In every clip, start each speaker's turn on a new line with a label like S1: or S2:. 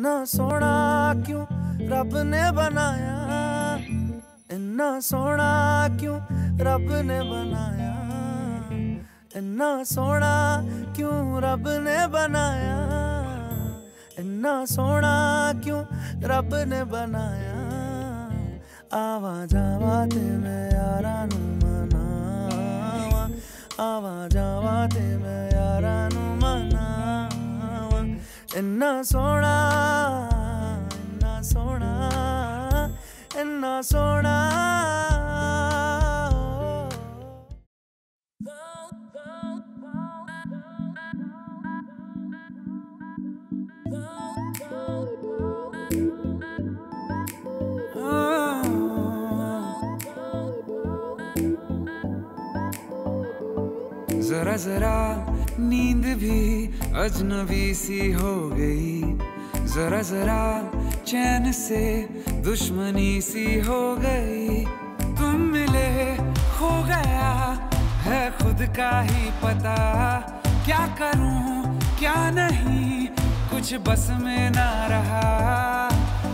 S1: इन्ना सोना क्यों रब ने बनाया? इन्ना सोना क्यों रब ने बनाया? इन्ना सोना क्यों रब ने बनाया? इन्ना सोना क्यों रब ने बनाया? आवा जावा ते मैं यारा नू मनावा। आवा जावा ते मैं इन्ना सोना इन्ना सोना इन्ना सोना
S2: जरा जरा नींद भी अजनबी सी हो गई। जरा जरा चैन से दुश्मनी सी हो गई। तुम मिले हो गया, है खुद का ही पता। क्या करूँ, क्या नहीं, कुछ बस में ना रहा।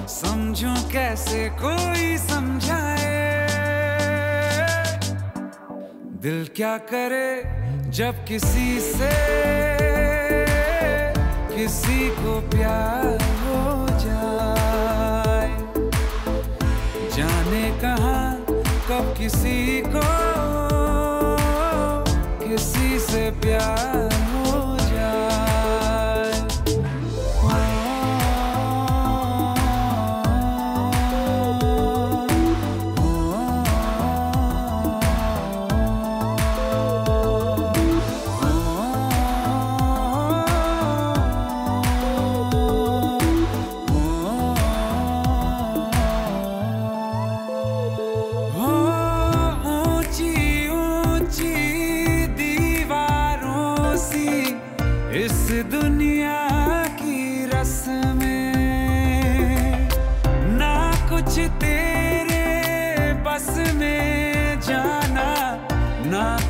S2: समझूं कैसे कोई समझाए दिल क्या करे जब किसी से किसी को प्यार हो जाए? जाने कहा, कब किसी को किसी से प्यार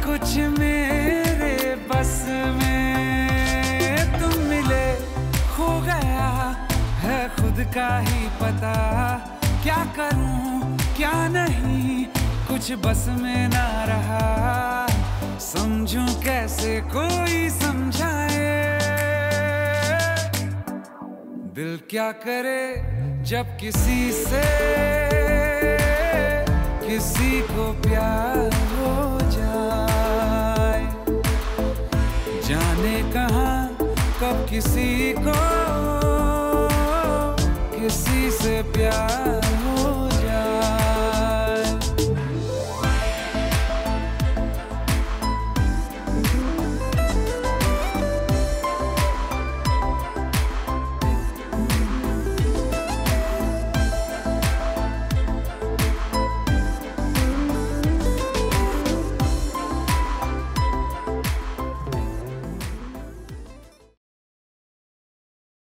S2: कुछ मेरे बस में तुम मिले। हो गया है खुद का ही पता। क्या करूँ, क्या नहीं? कुछ बस में ना रहा। समझूं कैसे कोई समझाए? दिल क्या करे जब किसी से, किसी को प्यार जाने कहा कब किसी को किसी से प्यार